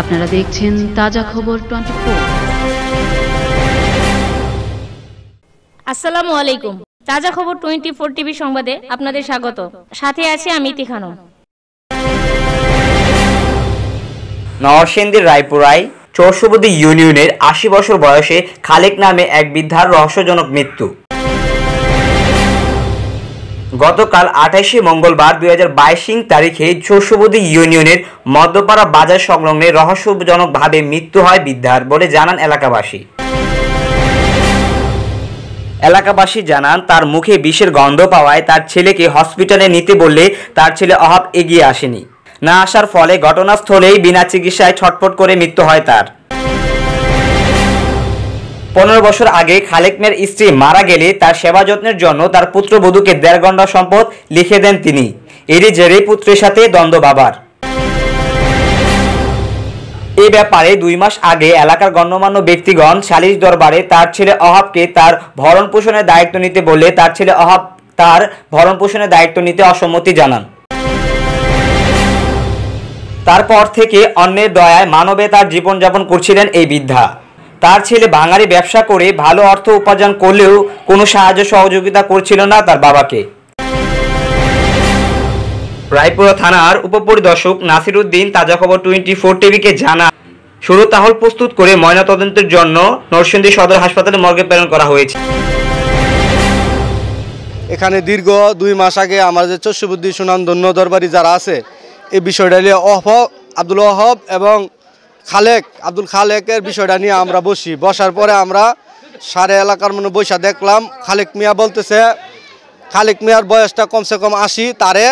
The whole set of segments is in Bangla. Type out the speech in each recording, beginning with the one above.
আপনারা দেখছেন তাজা খবর টোয়েন্টি ফোর। আসসালামু আলাইকুম। তাজা খবর টোয়েন্টি ফোর টিভি সংবাদে আপনাদের স্বাগত। সাথে আছি আমি ইতি খানম। নরসিংদীর রায়পুরায় চৌষবদী ইউনিয়নের আশি বছর বয়সে খালেক নামে এক বৃদ্ধার রহস্যজনক মৃত্যু। গতকাল আঠাশে মঙ্গলবার দুই হাজার তারিখে চৌষবদী ইউনিয়নের মধ্যপাড়া বাজার সংলগ্নে রহস্যজনকভাবে মৃত্যু হয় বৃদ্ধার বলে জানান এলাকাবাসী। এলাকাবাসী জানান, তার মুখে বিষের গন্ধ পাওয়ায় তার ছেলেকে হসপিটালে নিতে বললে তার ছেলে অভাব এগিয়ে আসেনি। না আসার ফলে ঘটনাস্থলেই বিনা চিকিৎসায় ছটফট করে মৃত্যু হয় তার। পনেরো বছর আগে খালেক মেয়ের স্ত্রী মারা গেলে তার সেবা যত্নের জন্য তার পুত্রবধূকে দেড় ঘণ্টা সম্পদ লিখে দেন তিনি। এরই জেরে পুত্রের সাথে দ্বন্দ্ব বাবার। এ ব্যাপারে দুই মাস আগে এলাকার গণ্যমান্য ব্যক্তিগণ সালিশ দরবারে তার ছেলে অহাবকে তার ভরণ পোষণের দায়িত্ব নিতে বলে তার ছেলে অহাব তার ভরণ পোষণের দায়িত্ব নিতে অসম্মতি জানান। তারপর থেকে অন্যের দয়ায় মানবে তার জীবনযাপন করছিলেন এই বৃদ্ধা। তার ছেলে বাঙালি ব্যবসা করে ভালো অর্থ উপার্জন করলেও কোনো সাহায্য সহযোগিতা করছিল না তার বাবাকে। রায়পুরা থানার উপপরিদর্শক নাসির উদ্দিন তাজা খবর টোয়েন্টি ফোর টিভিকে জানা শুরু তাহল প্রস্তুত করে ময়নাতদন্তের জন্য নরসিংদী সদর হাসপাতালে মর্গে প্রেরণ করা হয়েছে। এখানে দীর্ঘ দুই মাস আগে আমার যে চস্যবুদ্ধি সুনামধন্য দরবারি যারা আছে এই বিষয়টা নিয়ে অহব আব্দুল অহব এবং খালেক, আব্দুল খালেকের বিষয়টা নিয়ে আমরা বসি। বসার পরে আমরা সারে এলাকার মনে বৈশা দেখলাম, খালেক মিয়া বলতেছে, খালেক মিয়ার বয়সটা কমসে কম আশি, তারে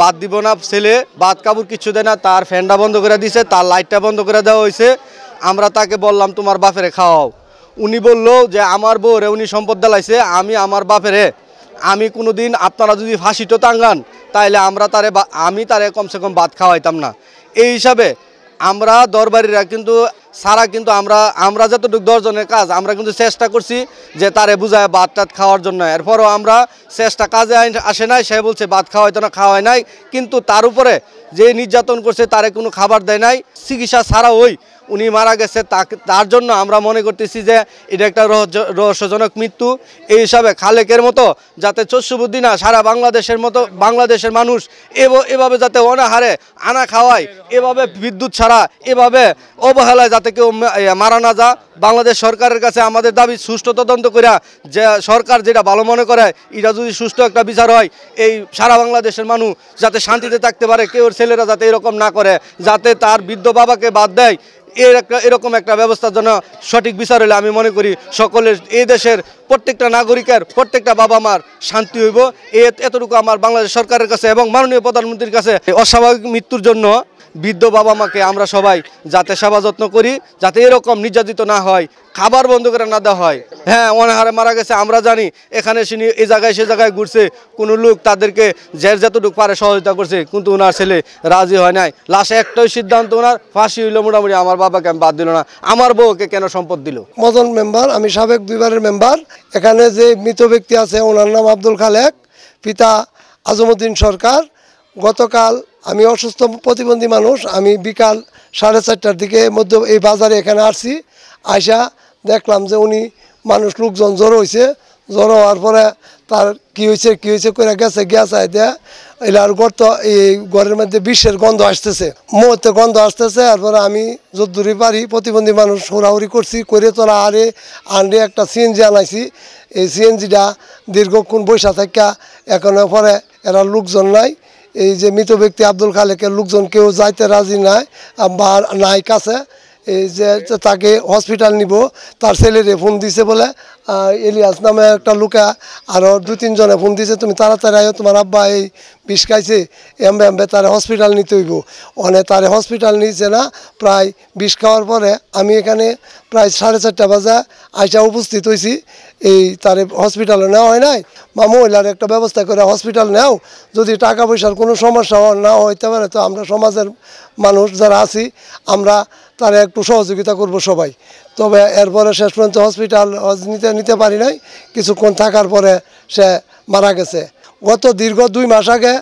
বাদ দিব না ছেলে, বাদ কাবুর কিছু দেয় না, তার ফ্যানটা বন্ধ করে দিছে, তার লাইটটা বন্ধ করে দেওয়া হয়েছে। আমরা তাকে বললাম, তোমার বাপেরে খাওয়াও। উনি বলল যে, আমার বউরে উনি সম্পদ দেলাইছে, আমি আমার বাপেরে, আমি কোনো দিন আপনারা যদি ফাঁসিটো টাঙ্গান, তাইলে আমরা তারে আমি তারে কমসে কম ভাত খাওয়াইতাম না। এই হিসাবে আমরা দরবারিরা কিন্তু, সারা কিন্তু আমরা আমরা যতটুকু দশজনের কাজ, আমরা কিন্তু চেষ্টা করছি যে তারে বুঝায় ভাত টাত খাওয়ার জন্য। এরপরও আমরা চেষ্টা কাজে আসে নাই, সে বলছে ভাত খাওয়াইতো না খাওয়াই নাই। কিন্তু তার উপরে যে নির্যাতন করছে তারে কোনো খাবার দেয় নাই, চিকিৎসা ছাড়া ওই উনি মারা গেছে। তার জন্য আমরা মনে করতেছি যে এটা একটা রহস্য- রহস্যজনক মৃত্যু। এই হিসাবে খালেকের মতো যাতে চস্যবুদ্ধি না, সারা বাংলাদেশের মতো বাংলাদেশের মানুষ এভাবে যাতে অনাহারে আনা খাওয়ায়, এভাবে বিদ্যুৎ ছাড়া, এভাবে অবহেলায় যাতে কেউ মারা না যা বাংলাদেশ সরকারের কাছে আমাদের দাবি, সুষ্ঠু তদন্ত করিয়া যে সরকার যেটা ভালো মনে করে, এটা যদি সুষ্ঠু একটা বিচার হয়, এই সারা বাংলাদেশের মানুষ যাতে শান্তিতে থাকতে পারে কেউ ছেলেরা যাতে এরকম না করে, যাতে তার বৃদ্ধ বাবাকে বাদ দেয়, এর একটা, এরকম একটা ব্যবস্থার জন্য সঠিক বিচার হলে আমি মনে করি সকলের, এই দেশের প্রত্যেকটা নাগরিকের, প্রত্যেকটা বাবা মার শান্তি হইব। এ এতটুকু আমার বাংলাদেশ সরকারের কাছে এবং মাননীয় প্রধানমন্ত্রীর কাছে অস্বাভাবিক মৃত্যুর জন্য বৃদ্ধ বাবা মাকে আমরা সবাই যাতে সেবা যত্ন করি, যাতে এরকম নির্যাতিত না হয়, খাবার বন্ধ করে না দেওয়া হয়। হ্যাঁ অনাহারে মারা গেছে, আমরা জানি এখানে সে এই জায়গায় সে জায়গায় ঘুরছে, কোনো লোক তাদেরকে যে যতটুকু পারে সহযোগিতা করছে, কিন্তু ওনার ছেলে রাজি হয় নাই। লাশে একটাই সিদ্ধান্ত ওনার, ফাঁসি হইল মোটামুটি, আমার বাবাকে আমি বাদ দিল না। আমার বউকে কেন সম্পদ দিল? মদন মেম্বার, আমি সাবেক দুইবারের মেম্বার এখানে যে মৃত ব্যক্তি আছে, ওনার নাম আব্দুল খালেক, পিতা আজমুদ্দিন সরকার। গতকাল আমি অসুস্থ প্রতিবন্ধী মানুষ, আমি বিকাল সাড়ে চারটার দিকে মধ্য, এই বাজারে এখানে আসছি। আইসা দেখলাম যে উনি মানুষ, লোকজন জড়ো হয়েছে জড়ো হওয়ার পরে তার কি হয়েছে কি হয়েছে করে গেছে গ্যাস এলার গর্ত এই ঘরের মধ্যে বিশ্বের গন্ধ আসতেছে। মুহূর্তে গন্ধ আসতেছে, তারপরে আমি যদ্দূরই পারি প্রতিবন্ধী মানুষ হুড়াহুড়ি করছি, করে তোলা আরে আনরে একটা সিএনজি আনাইছি। এই সিএনজিটা দীর্ঘক্ষণ বৈশা থাকা, এখনও পরে এরা লোকজন নাই। এই যে মৃত ব্যক্তি আব্দুল খালেকের লোকজন কেউ যাইতে রাজি নাই বা নাই কাছে। এই যে তাকে হসপিটাল নিব, তার ছেলেরে ফোন দিছে বলে এলিয়াস নামে একটা লোকা আরও দু তিনজনে ফোন দিছে, তুমি তাড়াতাড়ি আয়ো, তোমার আব্বা এই বিষ খাইছে, এমবে এমবে তারে হসপিটাল নিতে হইব। অনে তারে হসপিটাল নিয়েছে না, প্রায় বিষ খাওয়ার পরে আমি এখানে প্রায় সাড়ে চারটা বাজে আইসা উপস্থিত হয়েছি এই তারে হসপিটালে নেওয়া হয় নাই, বা মহিলার একটা ব্যবস্থা করে হসপিটাল নেও, যদি টাকা পয়সার কোনো সমস্যা না হইতে পারে, তো আমরা সমাজের মানুষ যারা আছি, আমরা তারা একটু সহযোগিতা করব সবাই। তবে এরপরে শেষ পর্যন্ত হসপিটাল নিতে নিতে পারি নাই। কিছুক্ষণ থাকার পরে সে মারা গেছে। গত দীর্ঘ দুই মাস আগে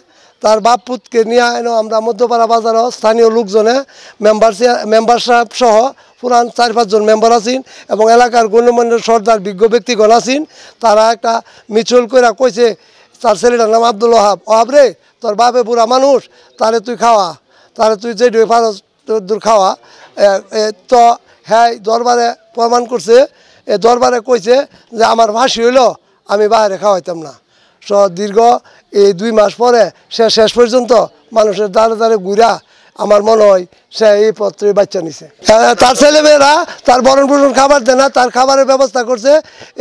তার বাপ পুতকে নিয়ে এনে আমরা মধ্যপাড়া বাজারও স্থানীয় লোকজনে। মেম্বার মেম্বারশিপ সহ পুরান চার পাঁচজন মেম্বার আছেন এবং এলাকার গণ্যমান্য সর্দার বিজ্ঞ ব্যক্তিগণ আছেন। তারা একটা মিছিল করে কইছে, তার ছেলেটার নাম আব্দুল ওহাব ওহাব রে, তোর বাপে বুড়া মানুষ, তারে তুই খাওয়া, তারে তুই যে পারস দূর খাওয়া। তো হ্যাঁ দরবারে প্রমাণ করছে। এ, দরবারে কইছে যে আমার ভাসি হইল, আমি বাইরে খাওয়াইতাম না। স দীর্ঘ এই দুই মাস পরে সে শেষ পর্যন্ত মানুষের দ্বারে দ্বারে ঘুরা আমার মনে হয় সে এই পত্রে বাচ্চা নিছে। তার ছেলেমেয়েরা তার বরণ পোষণ খাবার দেয় না, তার খাবারের ব্যবস্থা করছে।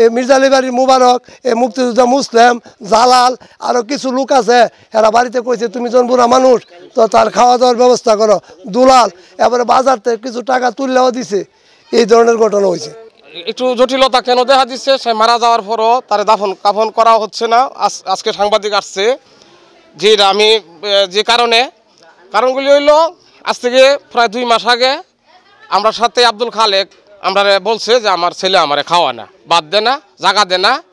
এ মির্জালি বাড়ি মুবারক, এ, মুক্তিযোদ্ধা মুসলিম, জালাল আরও কিছু লোক আছে। এরা বাড়িতে কইছে, তুমি যখন বুড়া মানুষ তো তার খাওয়া দাওয়ার ব্যবস্থা করো। দুলাল, এবারে বাজার থেকে কিছু টাকা তুললেও দিছে। এই ধরনের ঘটনা হয়েছে। একটু জটিলতা কেন দেখা দিচ্ছে? সে মারা যাওয়ার পরও তার দাফন, কাফন করা হচ্ছে না। আজ- আজকে সাংবাদিক আসছে। যে আমি যে কারণে। কারণগুলি হইল, আজ থেকে প্রায় দুই মাস আগে আমরা সাথে আব্দুল খালেক আমরা বলছে যে, আমার ছেলে আমারে খাওয়া না, বাদ দে না, জাগা দে না।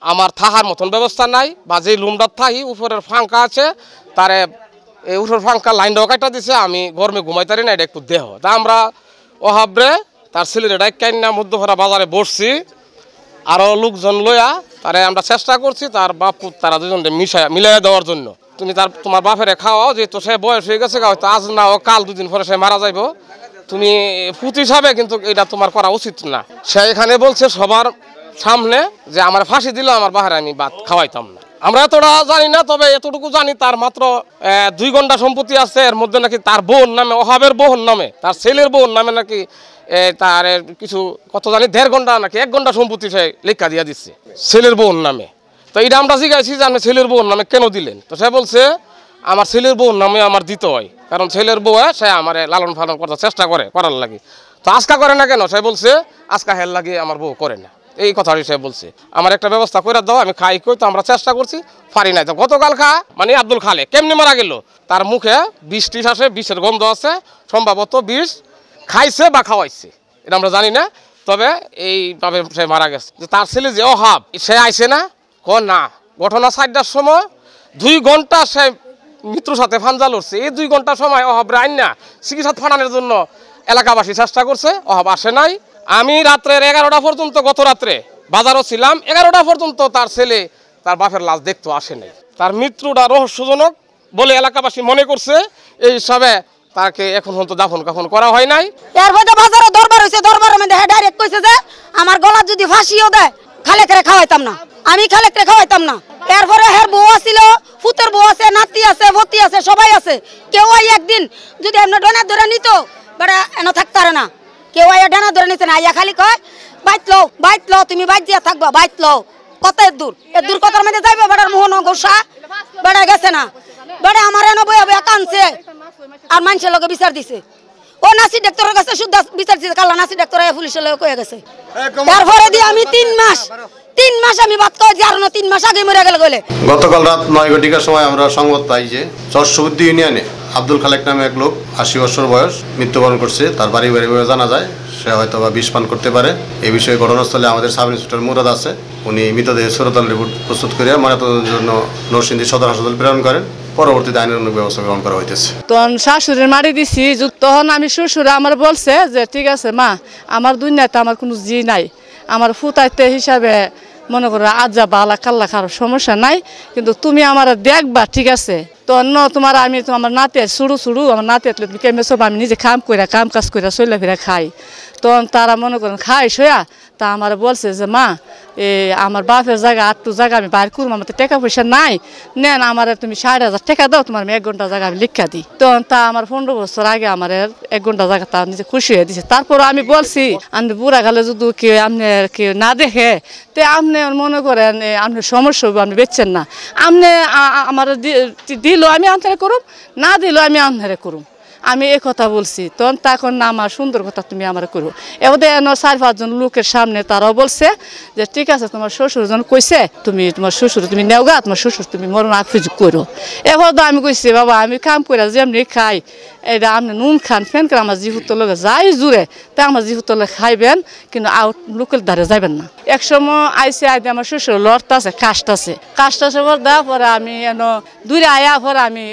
আমার থাকার মতন ব্যবস্থা নাই, বা যে লুমডার থাহি উপরের ফাঙ্কা আছে, তারে এই উপরের ফাঙ্কা লাইনটাও কাটা দিছে, আমি গরমে ঘুমাইতারি না এটা একটু দেহ। তা আমরা অহাবরে তার ছেলের ডাইকাইন না মধ্যভরা বাজারে বসছি আরও লোকজন লইয়া তারে আমরা চেষ্টা করছি তার বাপ তারা দুজনকে মিশাই মিলাই দেওয়ার জন্য। তুমি তার তোমার বাপেরে খাওয়াও, যেহেতু সে বয়স হয়ে গেছে, হয়তো আজ না ও কাল দুদিন পরে সে মারা যাইব। তুমি পুত হিসাবে কিন্তু এটা তোমার করা উচিত না। সে এখানে বলছে সবার সামনে যে, আমার ফাঁসি দিল, আমার বাহারে আমি ভাত খাওয়াইতাম না। আমরা এতটা জানি না, তবে এতটুকু জানি তার মাত্র দুই ঘণ্টা সম্পত্তি আছে, এর মধ্যে নাকি তার বোন নামে, অভাবের বোন নামে, তার ছেলের বোন নামে নাকি তার কিছু কত জানি, দেড় ঘণ্টা নাকি, এক ঘণ্টা সম্পত্তি সে লেখা দিয়া দিচ্ছে ছেলের বোন নামে। তো এটা আমরা জিজ্ঞাসি যে আপনি ছেলের বোন নামে কেন দিলেন? তো সে বলছে, আমার ছেলের বোন নামে আমার দিতে হয়, কারণ ছেলের বউ সে আমার লালন পালন করার চেষ্টা করে, করার লাগে। তো আজকা করে না কেন? সে বলছে, আজকা হেল লাগে আমার বউ করে না। এই কথাটি সে বলছে। আমার একটা ব্যবস্থা করে দাও, আমি খাই কই, তো আমরা চেষ্টা করছি পারি নাই তো। গতকাল খা মানে আব্দুল খালে, কেমনি মারা গেল? তার মুখে বিষ টিস আছে বিষের গন্ধ আছে, সম্ভবত বিষ খাইছে বা খাওয়াইছে, এটা আমরা জানি না। তবে এইভাবে সে মারা গেছে। যে তার ছেলে যে অভাব, সে আইছে না? ক না। ঘটনা চারটার সময় দুই ঘণ্টা সে মৃত্যুর সাথে ফাঞ্জা লড়ছে। এই দুই ঘণ্টা সময় অভাব আইন না, চিকিৎসা ফাটানোর জন্য এলাকাবাসী চেষ্টা করছে, অভাব আসে নাই। আমি রাত্রের এগারোটা পর্যন্ত, গত রাত্রে বাজারও ছিলাম, এগারোটা পর্যন্ত তার ছেলে তার বাপের লাশ দেখতে আসে নাই। তার মৃত্যুটা রহস্যজনক বলে এলাকাবাসী মনে করছে। এই হিসাবে তাকে এখন পর্যন্ত দাফন কাফন করা হয় নাই। এর মধ্যে বাজারে দরবার হয়েছে, দরবারের মধ্যে হ্যাঁ ডাইরেক্ট কইছে যে, আমার গলা যদি ফাঁসিও দেয় খালে করে খাওয়াইতাম না। আমি খালে করে খাওয়াইতাম না। এরপরে হের বউ আছিল ফুতের বউ আছে, নাতি আছে, ভতি আছে, সবাই আছে। কেউ একদিন যদি এমন ডোনা ধরে নিত, বেড়া এন থাকতারে না। কেউ আইয়া ডানা ধরে নিতে না আইয়া খালি কয় বাইত লো বাইত লো তুমি বাইত দিয়া থাকবা বাইত লো কত এর দূর? এর দূর কথার মধ্যে যাইবা বেড়ার মোহন গোসা। বেড়া গেছে না। বেড়া আমার এনে বইয়া বইয়া কানছে আর মানুষের লগে বিচার দিছে। ও নাসি ডাক্তারের কাছে শুদ্ধ বিচার দিছে কালা নাসি ডাক্তার পুলিশের লগে কয়ে গেছে। তারপরে দিয়ে আমি তিন মাস তিন মাস আমি বাদ করে যার তিন মাস আগে মরে গেল গেলে গতকাল রাত নয় ঘটিকার সময় আমরা সংবাদ পাই যে চরসবুদ্দি ইউনিয়নে আব্দুল খালেক নামে এক লোক, আশি বছর বয়স, মৃত্যুবরণ করছে। তার বাড়ি বাড়ি বাড়ি জানা যায়, সে হয়তো বা বিষ পান করতে পারে। এ বিষয়ে ঘটনাস্থলে আমাদের সাব ইন্সপেক্টর মুরাদ আছে। উনি মৃতদেহ সুরতাল রিপোর্ট প্রস্তুত করে ময়নাতদন্তের জন্য নরসিংদী সদর হাসপাতাল প্রেরণ করেন। পরবর্তীতে আইনানুগ ব্যবস্থা গ্রহণ করা হইতেছে। তখন শাশুড়ির মারি দিছি তখন আমি শ্বশুরে আমার বলছে যে, ঠিক আছে মা, আমার দুনিয়াতে আমার কোনো জি নাই। আমার ফুতাইতে হিসাবে মনে করো আজা বালা কাল্লা খার সমস্যা নাই। কিন্তু তুমি আমার দেখবা, ঠিক আছে? তো অন্য তোমার আমি আমার নাতে শুরু শুরু, আমার নাতে কেমে সব আমি নিজে কাম কইরা, কাম কাজ কইরা, শৈলা ফিরা খাই। তখন তারা মনে করেন খাই সোয়া তা আমার বলছে যে, মা এ আমার বাপের জায়গা আটটু জায়গা আমি বাইর করব আমার তো টাকা পয়সা নাই। নেন আমার তুমি ষাট হাজার টাকা দাও তোমার আমি এক ঘণ্টা জায়গা আমি লিখা দিই। তখন তা আমার পনেরো বছর আগে আমার এক ঘণ্টা জায়গা তা নিজে খুশি হয়ে দিছে। তারপর আমি বলছি আপনি বুড়া গেলে যদি কেউ আপনি কেউ না দেখে তে আপনি মনে করেন এ, আপনার সমস্যা হবে আপনি বেচছেন না। আপনি আমার দিল আমি আনহারে করুম না দিল আমি আনহারে করুম। আমি এ কথা বলছি তখন তখন না, আমার সুন্দর কথা তুমি আমার করো এন চার পাঁচজন লোকের সামনে তারাও বলছে যে, ঠিক আছে, তোমার শ্বশুরজন কইছে, তুমি তোমার শ্বশুর তুমি নেওগা তোমার শ্বশুর তুমি মরণ আফিজ করো এবার আমি কইছি, বাবা, আমি কাম করে যেমনি খাই এটা আপনি নুন খান ফেন করে আমার জিহুতর লগে যাই জুড়ে তা আমার জিহুতর লগে খাইবেন কিন্তু আউট লোকের দ্বারে যাবেন না এক সময় আইসে আইতে আমার শ্বশুর লড়ত আছে কাষ্ট আছে কাষ্ট আছে পর দেওয়ার পরে আমি এন দূরে আয়া পরে আমি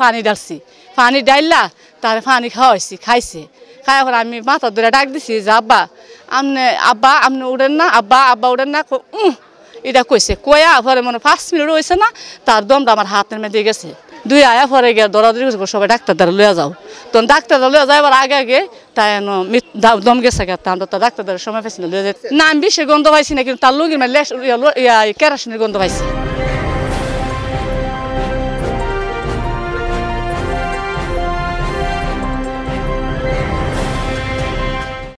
পানি ডালছি পানি ডাইলা তার পানি খাওয়াইছি খাইছে খাওয়ার পর আমি মাথা ধরে ডাক দিছি যে আব্বা আপনি আব্বা আপনি উড়েন না আব্বা আব্বা উড়েন না এটা কইছে কয়া পরে মানে পাঁচ মিনিট হয়েছে না তার দমটা আমার হাতের মধ্যে গেছে দুই আয়া পরে গিয়ে দৌড়াদৌড়ি করছে সবাই ডাক্তার দ্বারা লইয়া যাও। তখন ডাক্তার দ্বারা লইয়া যাওয়ার আগে আগে তাই দম গেছে গে আমরা তো ডাক্তার দ্বারা সময় পাইছি না, লইয়া যাই না, আমি বেশি গন্ধ পাইছি না, কিন্তু তার লুঙ্গির মানে ইয়া- ইয়া কেরাসিনের গন্ধ পাইছি।